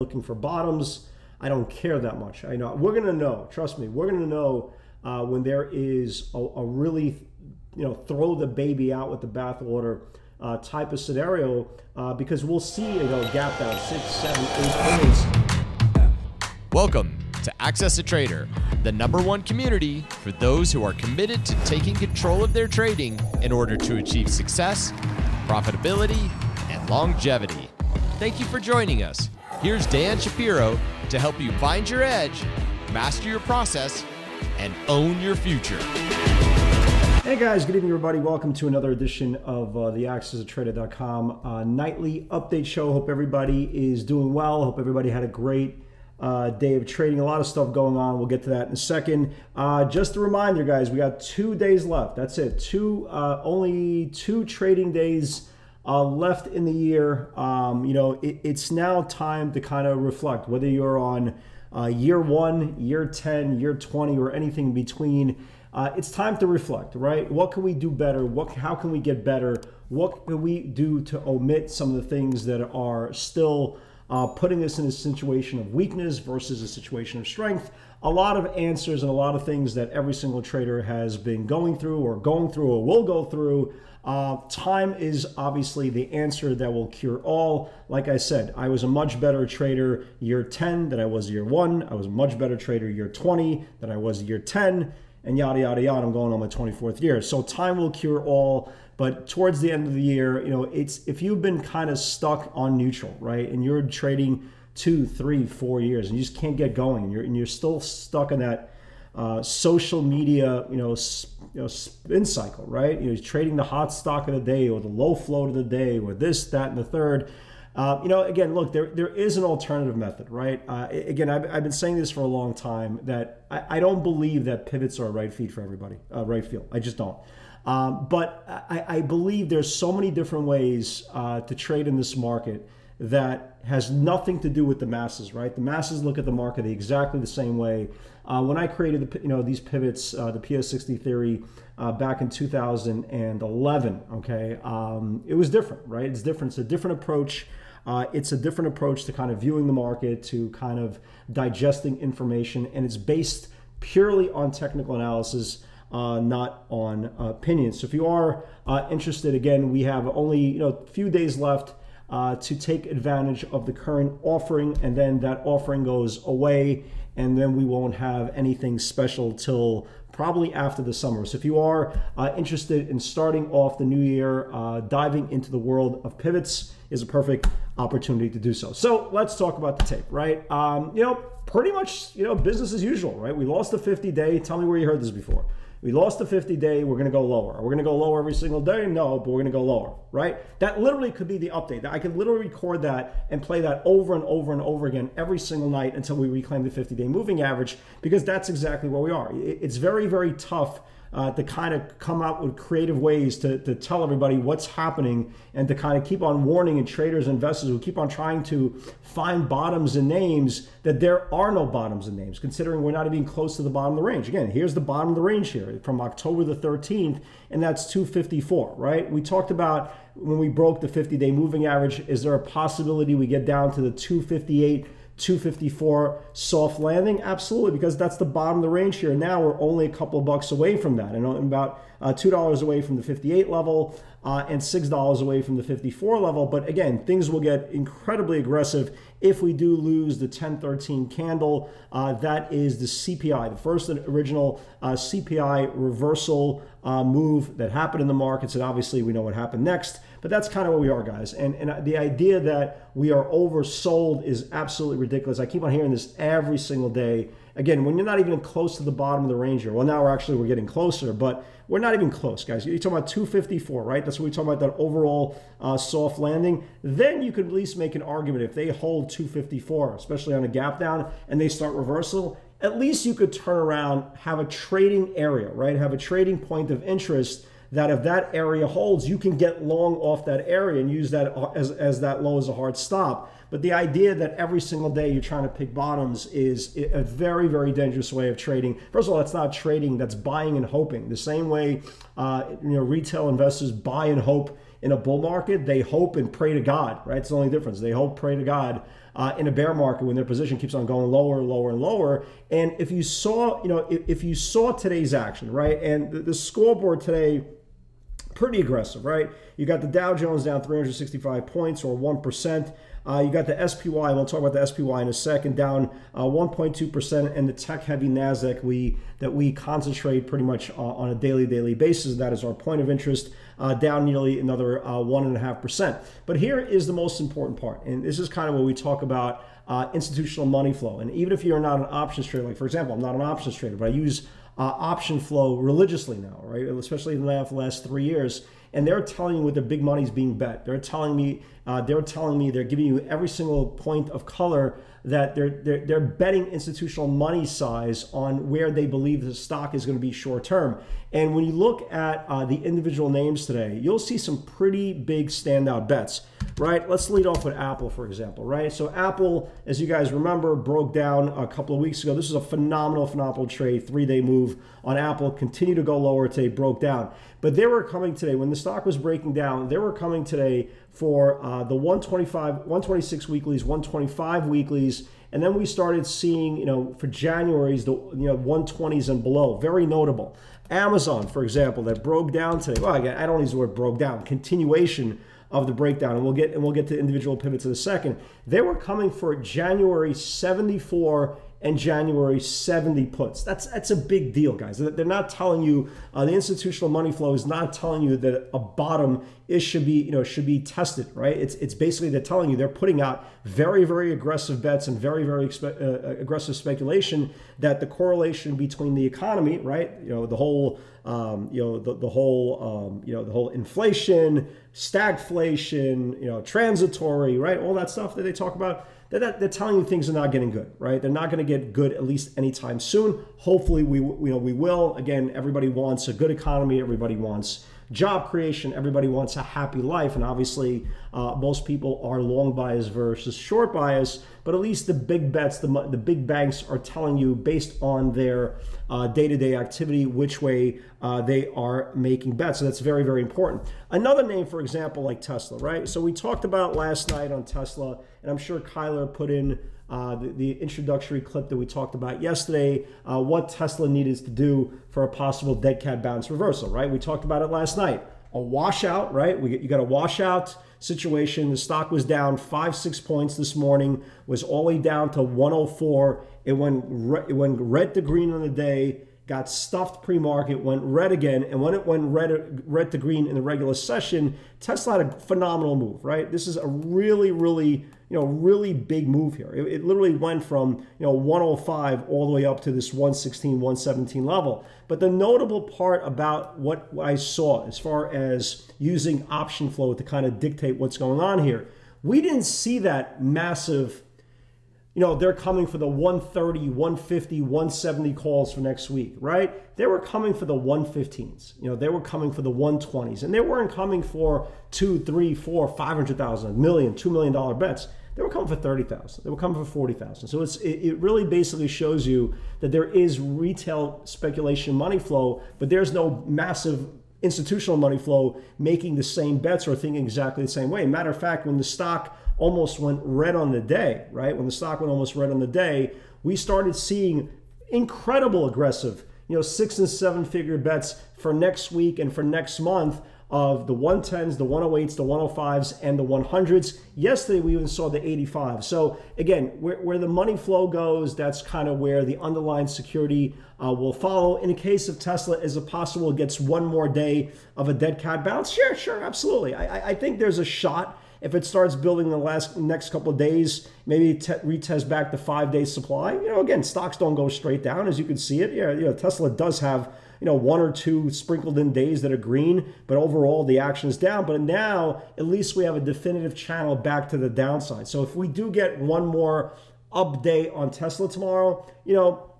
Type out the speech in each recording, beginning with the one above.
looking for bottoms. I don't care that much. I know we're gonna know. Trust me, we're gonna know uh, when there is a, a, really, you know, throw the baby out with the bathwater uh, type of scenario uh, because we'll see you know gap down six, seven, eight points. Welcome to Access a Trader, the number one community for those who are committed to taking control of their trading in order to achieve success, profitability, and longevity. Thank you for joining us. Here's Dan Shapiro to help you find your edge, master your process, and own your future. Hey guys, good evening, everybody. Welcome to another edition of uh, the AccessATrader.com uh, nightly update show. Hope everybody is doing well. Hope everybody had a great uh, day of trading. A lot of stuff going on. We'll get to that in a second. Uh, just a reminder, guys, we got two days left. That's it. Two, uh, only two trading days uh, left in the year. Um, you know, it, it's now time to kind of reflect whether you're on uh, year one, year 10, year 20, or anything between. Uh, it's time to reflect, right? What can we do better? What, how can we get better? What can we do to omit some of the things that are still uh, putting us in a situation of weakness versus a situation of strength? A lot of answers and a lot of things that every single trader has been going through or going through or will go through uh, time is obviously the answer that will cure all. Like I said, I was a much better trader year 10 than I was year one. I was a much better trader year 20 than I was year 10, and yada, yada, yada. I'm going on my 24th year. So time will cure all. But towards the end of the year, you know, it's if you've been kind of stuck on neutral, right, and you're trading two, three, four years, and you just can't get going, and you're, and you're still stuck in that uh, social media, you know, you know, spin cycle, right? You know, trading the hot stock of the day or the low float of the day or this, that, and the third. Uh, you know, again, look, there there is an alternative method, right? Uh, again, I've, I've been saying this for a long time that I, I don't believe that pivots are a right feed for everybody, uh, right field. I just don't. Um, but I, I, believe there's so many different ways uh, to trade in this market that has nothing to do with the masses, right? The masses look at the market exactly the same way. Uh, when I created the, you know these pivots, uh, the PS60 theory uh, back in 2011, okay, um, it was different, right? It's different. It's a different approach. Uh, it's a different approach to kind of viewing the market, to kind of digesting information, and it's based purely on technical analysis. Uh, not on opinions. So if you are uh, interested, again, we have only you know a few days left uh, to take advantage of the current offering, and then that offering goes away, and then we won't have anything special till probably after the summer. So if you are uh, interested in starting off the new year, uh, diving into the world of pivots is a perfect opportunity to do so. So let's talk about the tape, right? Um, you know, pretty much, you know, business as usual, right? We lost the 50 day. Tell me where you heard this before. We lost the 50 day, we're going to go lower. We're going to go lower every single day? No, but we're going to go lower, right? That literally could be the update. I could literally record that and play that over and over and over again every single night until we reclaim the 50 day moving average because that's exactly where we are. It's very, very tough uh, to kind of come out with creative ways to, to tell everybody what's happening and to kind of keep on warning and traders and investors who keep on trying to find bottoms and names that there are no bottoms and names, considering we're not even close to the bottom of the range. Again, here's the bottom of the range here from October the 13th, and that's 254, right? We talked about when we broke the 50 day moving average, is there a possibility we get down to the 258? 254 soft landing? Absolutely, because that's the bottom of the range here. Now we're only a couple of bucks away from that, and about uh, $2 away from the 58 level uh, and $6 away from the 54 level. But again, things will get incredibly aggressive if we do lose the 1013 candle. Uh, that is the CPI, the first original uh, CPI reversal uh, move that happened in the markets. And obviously, we know what happened next. But that's kind of where we are, guys. And, and the idea that we are oversold is absolutely ridiculous. I keep on hearing this every single day. Again, when you're not even close to the bottom of the range here, well, now we're actually we're getting closer, but we're not even close, guys. You're talking about 254, right? That's what we're talking about, that overall uh, soft landing. Then you could at least make an argument if they hold 254, especially on a gap down, and they start reversal, at least you could turn around, have a trading area, right? Have a trading point of interest that if that area holds, you can get long off that area and use that as, as that low as a hard stop. But the idea that every single day you're trying to pick bottoms is a very, very dangerous way of trading. First of all, that's not trading, that's buying and hoping. The same way uh, you know retail investors buy and hope in a bull market, they hope and pray to God, right? It's the only difference. They hope, pray to God. Uh, in a bear market, when their position keeps on going lower, and lower, and lower, and if you saw, you know, if, if you saw today's action, right, and the, the scoreboard today pretty aggressive, right? You got the Dow Jones down 365 points or 1%. Uh, you got the SPY, we'll talk about the SPY in a second, down uh, 1.2%, and the tech-heavy Nasdaq we that we concentrate pretty much uh, on a daily daily basis. That is our point of interest, uh, down nearly another uh, one and a half percent. But here is the most important part, and this is kind of what we talk about uh, institutional money flow. And even if you're not an options trader, like for example, I'm not an options trader, but I use option flow religiously now, right? Especially in the last three years and they're telling me what the big money is being bet. They're telling me, uh, they're telling me, they're giving you every single point of color that they're, they're, they're betting institutional money size on where they believe the stock is going to be short term. And when you look at uh, the individual names today, you'll see some pretty big standout bets, right? Let's lead off with Apple, for example, right? So Apple, as you guys remember, broke down a couple of weeks ago. This is a phenomenal, phenomenal trade, three-day move on Apple, continue to go lower today, broke down. But they were coming today, when the stock was breaking down, they were coming today for uh, the 125, 126 weeklies, 125 weeklies, and then we started seeing, you know, for January's the you know 120s and below, very notable. Amazon, for example, that broke down today. Well, I don't use the word broke down. Continuation of the breakdown, and we'll get and we'll get to individual pivots in a second. They were coming for January 74 and January 70 puts. That's that's a big deal, guys. They're not telling you uh, the institutional money flow is not telling you that a bottom is should be you know should be tested, right? It's it's basically they're telling you they're putting out very very aggressive bets and very very expe- uh, aggressive speculation that the correlation between the economy, right? You know the whole um, you know the, the whole um, you know the whole inflation, stagflation, you know transitory, right? All that stuff that they talk about they're, they're telling you things are not getting good, right? They're not going to get good at least anytime soon. Hopefully, we you know we will. Again, everybody wants a good economy. Everybody wants job creation. Everybody wants a happy life, and obviously, uh, most people are long bias versus short bias. But at least the big bets, the the big banks are telling you based on their uh, day-to-day activity which way uh, they are making bets. So that's very very important. Another name, for example, like Tesla, right? So we talked about last night on Tesla and I'm sure Kyler put in uh, the, the, introductory clip that we talked about yesterday, uh, what Tesla needed to do for a possible dead cat bounce reversal, right? We talked about it last night. A washout, right? We, you got a washout situation. The stock was down five, six points this morning, was all the way down to 104. It went, re- it went red to green on the day got stuffed pre-market, went red again, and when it went red, red to green in the regular session, Tesla had a phenomenal move, right? This is a really, really you know, really big move here. It, it, literally went from, you know, 105 all the way up to this 116, 117 level. But the notable part about what I saw as far as using option flow to kind of dictate what's going on here, we didn't see that massive, you know, they're coming for the 130, 150, 170 calls for next week, right? They were coming for the 115s. You know, they were coming for the 120s. And they weren't coming for two, three, four, 500,000, a million, $2 million bets they were coming for 30,000. They were coming for 40,000. So it's it, it really basically shows you that there is retail speculation money flow, but there's no massive institutional money flow making the same bets or thinking exactly the same way. Matter of fact, when the stock almost went red on the day, right? When the stock went almost red on the day, we started seeing incredible aggressive, you know, six and seven figure bets for next week and for next month of the 110s, the 108s, the 105s, and the 100s. Yesterday, we even saw the 85. So, again, where, where the money flow goes, that's kind of where the underlying security uh, will follow. In the case of Tesla, is it possible it gets one more day of a dead cat bounce? Sure, sure, absolutely. I, I think there's a shot. If it starts building in the last next couple of days, maybe te- retest back the five day supply. You know, again, stocks don't go straight down, as you can see it. Yeah, you know, Tesla does have you know, one or two sprinkled in days that are green, but overall the action is down. But now at least we have a definitive channel back to the downside. So if we do get one more update on Tesla tomorrow, you know,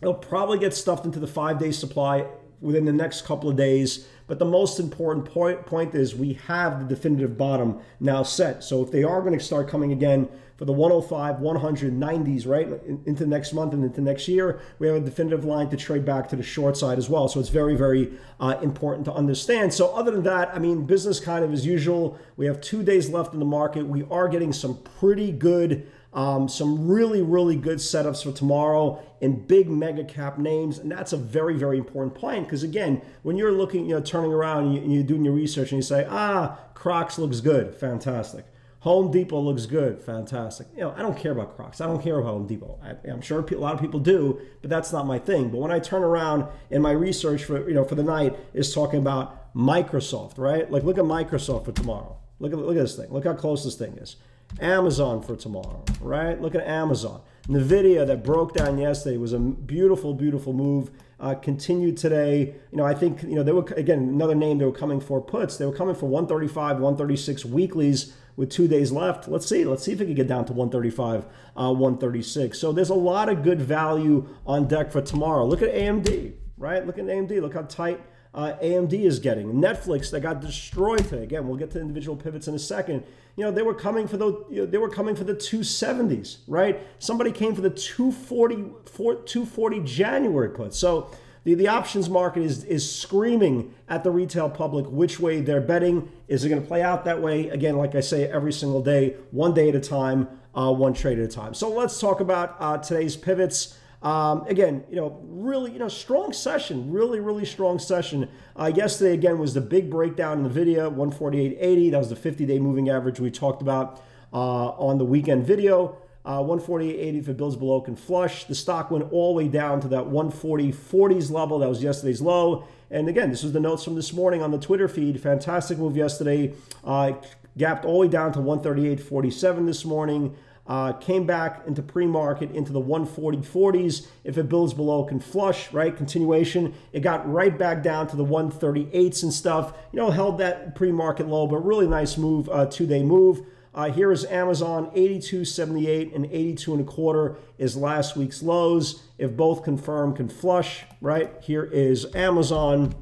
it'll probably get stuffed into the five day supply within the next couple of days. But the most important point, point is we have the definitive bottom now set. So if they are going to start coming again for the 105, 190s, right, into next month and into next year, we have a definitive line to trade back to the short side as well. So it's very, very uh, important to understand. So other than that, I mean, business kind of as usual. We have two days left in the market. We are getting some pretty good. Um, some really, really good setups for tomorrow in big mega cap names. And that's a very, very important point because, again, when you're looking, you know, turning around and, you, are doing your research and you say, ah, Crocs looks good, fantastic. Home Depot looks good, fantastic. You know, I don't care about Crocs. I don't care about Home Depot. I, am sure a lot of people do, but that's not my thing. But when I turn around and my research for you know for the night is talking about Microsoft, right? Like look at Microsoft for tomorrow. Look at look at this thing. Look how close this thing is. Amazon for tomorrow, right? Look at Amazon. Nvidia that broke down yesterday was a beautiful, beautiful move. Uh, continued today. You know, I think you know they were again another name they were coming for puts. They were coming for 135, 136 weeklies with two days left. Let's see. Let's see if it can get down to 135, uh, 136. So there's a lot of good value on deck for tomorrow. Look at AMD, right? Look at AMD. Look how tight uh, AMD is getting. Netflix that got destroyed today. Again, we'll get to individual pivots in a second. You know, they were coming for the you know, they were coming for the 270s, right? Somebody came for the 240 240 January put. So the, the options market is, is screaming at the retail public which way they're betting. Is it going to play out that way? Again, like I say, every single day, one day at a time, uh, one trade at a time. So let's talk about uh, today's pivots. Um, again, you know, really, you know, strong session, really, really strong session. Uh, yesterday, again, was the big breakdown in Nvidia, 148.80. That was the 50-day moving average we talked about uh, on the weekend video. Uh, 148.80 if it builds below can flush. The stock went all the way down to that 140.40s level. That was yesterday's low. And again, this was the notes from this morning on the Twitter feed. Fantastic move yesterday. Uh, gapped all the way down to 138.47 this morning. Uh, came back into pre-market into the 140 40s. If it builds below, can flush, right? Continuation. It got right back down to the 138s and stuff. You know, held that pre-market low, but really nice move, uh, two-day move. Uh, here is Amazon 82.78 and 82 and a quarter is last week's lows. If both confirm, can flush, right? Here is Amazon,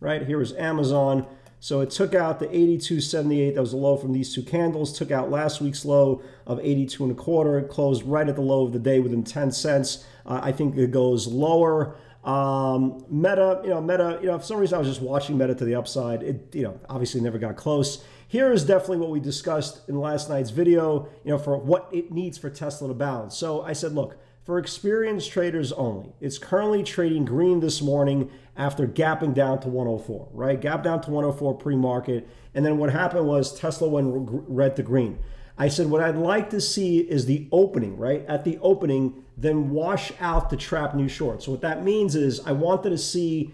right? Here is Amazon. So it took out the 82.78, that was the low from these two candles, took out last week's low of 82 and a quarter. Closed right at the low of the day within 10 cents. Uh, I think it goes lower. Um, Meta, you know, Meta, you know, for some reason I was just watching Meta to the upside. It, you know, obviously never got close. Here is definitely what we discussed in last night's video, you know, for what it needs for Tesla to balance. So I said, look, for experienced traders only, it's currently trading green this morning after gapping down to 104, right? Gap down to 104 pre-market. And then what happened was Tesla went red to green. I said, what I'd like to see is the opening, right? At the opening, then wash out the trap new short. So what that means is I wanted to see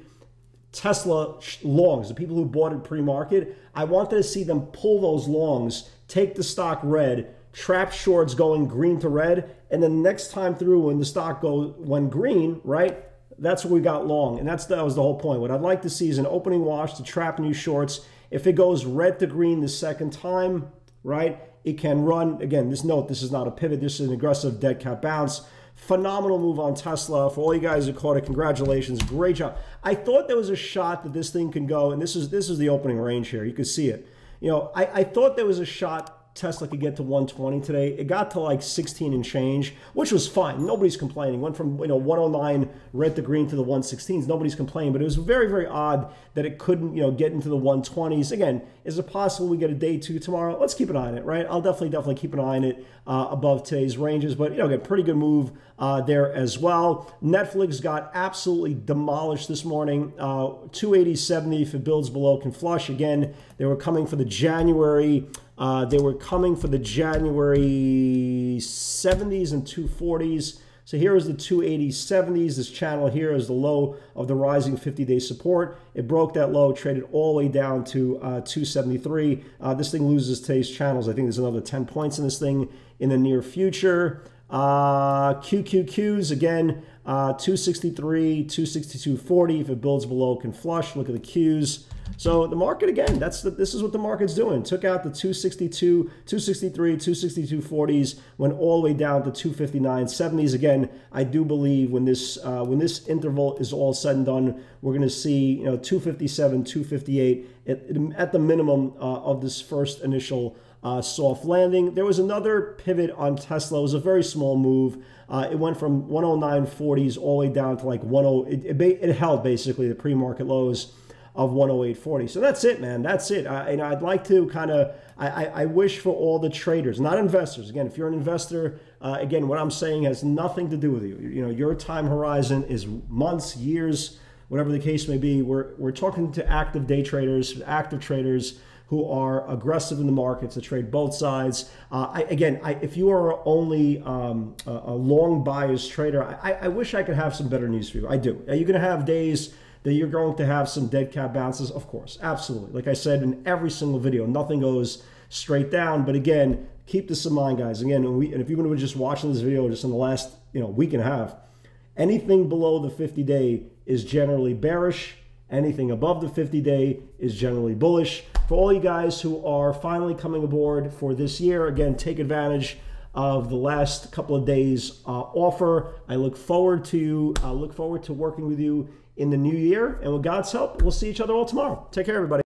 Tesla longs, the people who bought it pre-market, I wanted to see them pull those longs, take the stock red, trap shorts going green to red, and then next time through when the stock goes when green, right? That's what we got long, and that's that was the whole point. What I'd like to see is an opening wash to trap new shorts. If it goes red to green the second time, right? It can run again. This note, this is not a pivot. This is an aggressive dead cat bounce. Phenomenal move on Tesla. For all you guys who caught it, congratulations. Great job. I thought there was a shot that this thing can go, and this is this is the opening range here. You can see it. You know, I, I thought there was a shot Tesla could get to 120 today. It got to like 16 and change, which was fine. Nobody's complaining. Went from you know 109 red to green to the 116s. Nobody's complaining, but it was very very odd that it couldn't you know get into the 120s. Again, is it possible we get a day two tomorrow? Let's keep an eye on it, right? I'll definitely definitely keep an eye on it uh, above today's ranges, but you know, again, pretty good move uh, there as well. Netflix got absolutely demolished this morning. Uh, 280.70 if it builds below can flush again. They were coming for the January. Uh, they were coming for the January 70s and 240s. So here is the 280.70s. This channel here is the low of the rising 50-day support. It broke that low, traded all the way down to uh, 273. Uh, this thing loses today's channels. I think there's another 10 points in this thing in the near future. Uh, QQQs, again, Uh, 263, 262.40. If it builds below, can flush. Look at the cues. So the market again, that's the, this is what the market's doing. Took out the 262, 263, 262 40s, went all the way down to 259 70s. Again, I do believe when this uh, when this interval is all said and done, we're going to see you know 257, 258 at, at the minimum uh, of this first initial uh, soft landing. There was another pivot on Tesla. It was a very small move. Uh, it went from 109.40s all the way down to like 10. It, it, it held basically the pre-market lows of 108.40. So that's it, man. That's it. I, and I'd like to kind of, I, I, wish for all the traders, not investors. Again, if you're an investor, uh, again, what I'm saying has nothing to do with you. You know, your time horizon is months, years, whatever the case may be. We're, we're talking to active day traders, active traders who are aggressive in the markets to trade both sides. Uh, I, again, I, if you are only um, a, a, long bias trader, I, I, wish I could have some better news for you. I do. Are you going to have days that you're going to have some dead cat bounces? Of course, absolutely. Like I said in every single video, nothing goes straight down. But again, keep this in mind, guys. Again, we, and if you've been just watching this video just in the last you know week and a half, anything below the 50 day is generally bearish. Anything above the 50 day is generally bullish for all you guys who are finally coming aboard for this year, again, take advantage of the last couple of days uh, offer. I look forward to uh, look forward to working with you in the new year, and with God's help, we'll see each other all tomorrow. Take care, everybody.